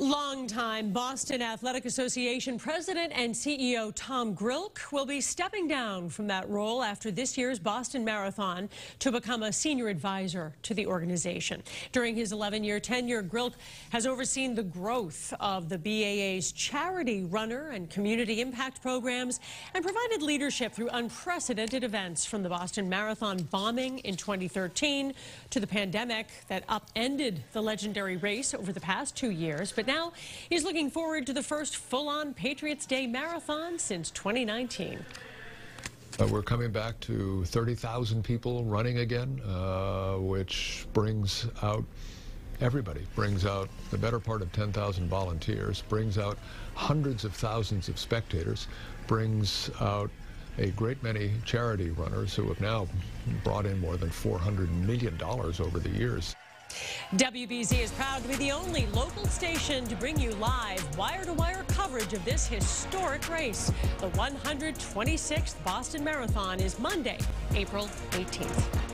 Longtime Boston Athletic Association president and CEO Tom Grilk will be stepping down from that role after this year's Boston Marathon to become a senior advisor to the organization. During his 11-year tenure, Grilk has overseen the growth of the BAA's charity runner and community impact programs and provided leadership through unprecedented events from the Boston Marathon bombing in 2013 to the pandemic that upended the legendary race over the past two years. But now he's looking forward to the first full-on Patriots Day marathon since 2019. Uh, we're coming back to 30,000 people running again, uh, which brings out everybody, brings out the better part of 10,000 volunteers, brings out hundreds of thousands of spectators, brings out a great many charity runners who have now brought in more than $400 million over the years. WBZ is proud to be the only local station to bring you live wire-to-wire -wire coverage of this historic race. The 126th Boston Marathon is Monday, April 18th.